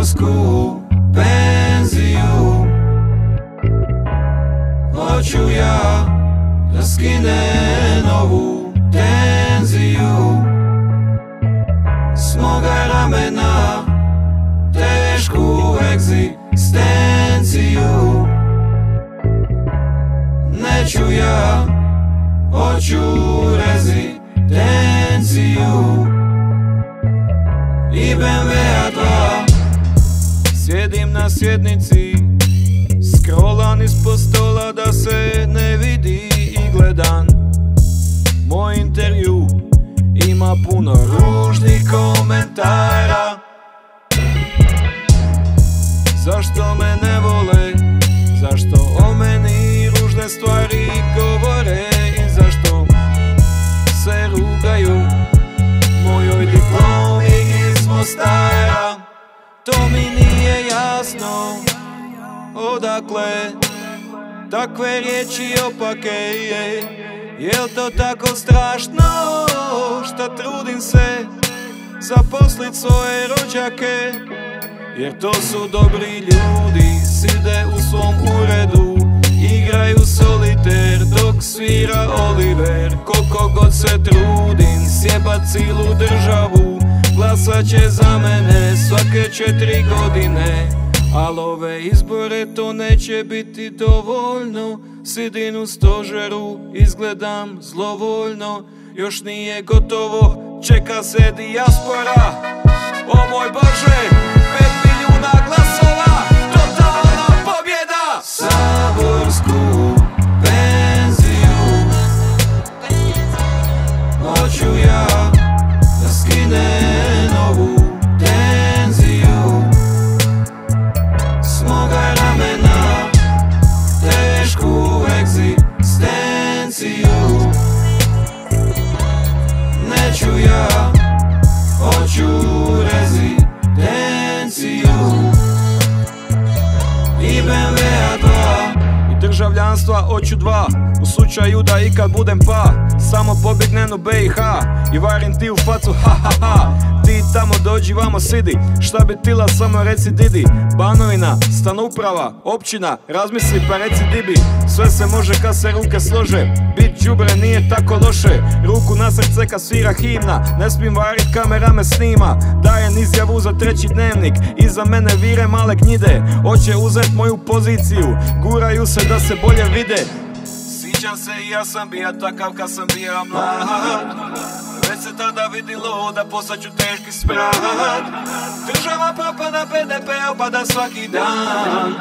saborskú penziu Hoću ja da skine novu tenziju S moga ramena na sjednici. Scrollan ispod stola da se ne vidi i gledan. Moj intervju ima puno ružnih komentara. Zašto me ne vole, zašto o meni ružne stvari govore? I zašto se rugaju mojoj diplomi iz Mostara odakle? Takve riječi opake je. Jel to tako strašno šta trudim se zaposlit svoje rođake? Jer to su dobri ljudi, side u svom uredu Igraju soliter dok svira Oliver. Koliko god se trudim sjebat cilu državu Glasat će za mene svake četiri godine Al ove izbore to neće biti dovoljno. Sidim u stožeru, izgledam zlovoljno. Još nije gotovo, čeka se dijaspora. O moj Bože, tešku egzistenciju Neću ja, hoću rezidenciju I BMW-a dva I državljanstva hoću dva U slučaju da ikad budem pa Samo pobjegnem u BiH I varim ti u Ti tamo dođi vamo sidi. Šta bi tila samo reci didi. Banovina, stanuprava, općina Razmisli pa reci dibi. Sve se može kad se ruke slože. Bit đubre nije tako loše. Ruku na srce kad svira himna. Ne smijem varit kamera me snima. Dajem izjavu za treći dnevnik. Iza mene vire male gnjide Hoće uzet moju poziciju. Guraju se da se bolje vide. Sjećam se i ja sam bija takav kad sam bija mlad se tada vidilo da postaću teški smrad. Država propada, BDP opada svaki dan.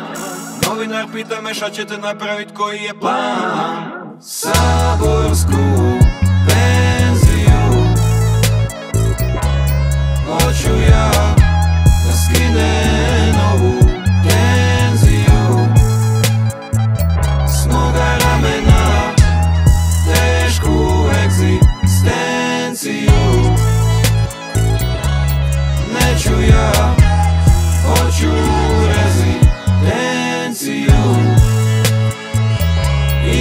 Novinar pita me šta ćete napravit, koji je plan? Saborsku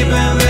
Even. Though